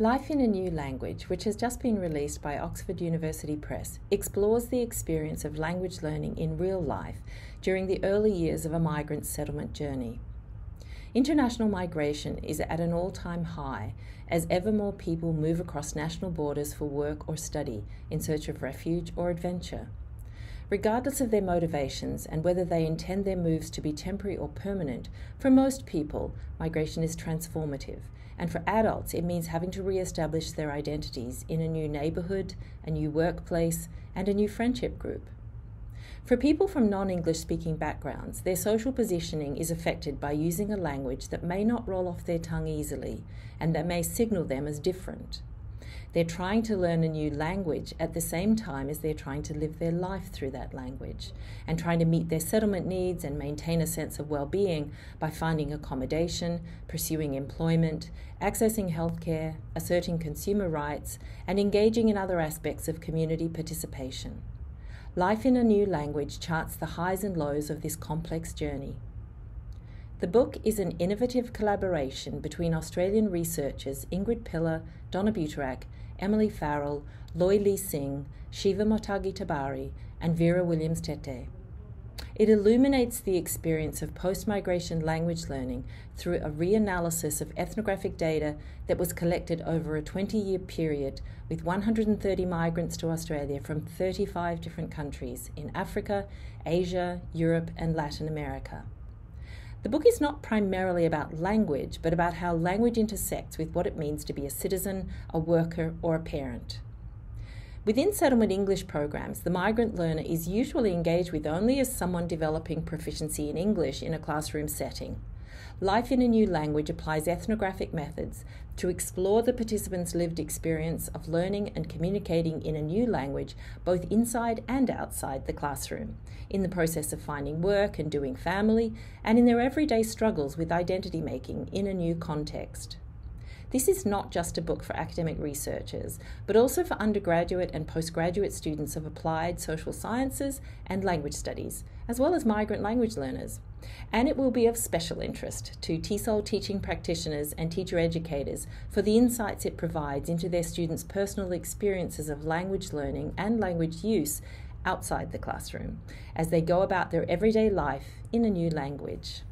Life in a New Language, which has just been released by Oxford University Press, explores the experience of language learning in real life during the early years of a migrant settlement journey. International migration is at an all time high as ever more people move across national borders for work or study in search of refuge or adventure. Regardless of their motivations and whether they intend their moves to be temporary or permanent, for most people, migration is transformative. And for adults, it means having to re establish their identities in a new neighbourhood, a new workplace, and a new friendship group. For people from non English speaking backgrounds, their social positioning is affected by using a language that may not roll off their tongue easily and that may signal them as different. They're trying to learn a new language at the same time as they're trying to live their life through that language and trying to meet their settlement needs and maintain a sense of well being by finding accommodation, pursuing employment, accessing healthcare, asserting consumer rights, and engaging in other aspects of community participation. Life in a New Language charts the highs and lows of this complex journey. The book is an innovative collaboration between Australian researchers Ingrid Piller, Donna Butorac, Emily Farrell, Loy Lising, Shiva Motaghi Tabari, and Vera Williams Tetteh. It illuminates the experience of post migration language learning through a reanalysis of ethnographic data that was collected over a 20 year period with 130 migrants to Australia from 35 different countries in Africa, Asia, Europe, and Latin America. The book is not primarily about language, but about how language intersects with what it means to be a citizen, a worker, or a parent. Within settlement English programs, the migrant learner is usually engaged with only as someone developing proficiency in English in a classroom setting. Life in a New Language applies ethnographic methods to explore the participants' lived experience of learning and communicating in a new language, both inside and outside the classroom, in the process of finding work and doing family, and in their everyday struggles with identity making in a new context. This is not just a book for academic researchers, but also for undergraduate and postgraduate students of applied social sciences and language studies, as well as migrant language learners. And it will be of special interest to TESOL teaching practitioners and teacher educators for the insights it provides into their students' personal experiences of language learning and language use outside the classroom as they go about their everyday life in a new language.